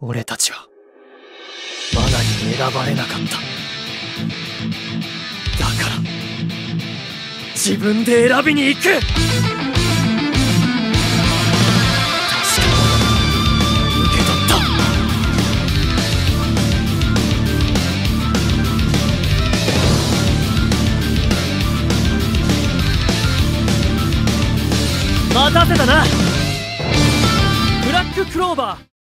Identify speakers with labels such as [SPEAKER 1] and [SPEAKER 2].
[SPEAKER 1] 俺たちは罠に選ばれなかった。だから自分で選びに行く。確か受け取った。待たせたな。ブラッククローバー。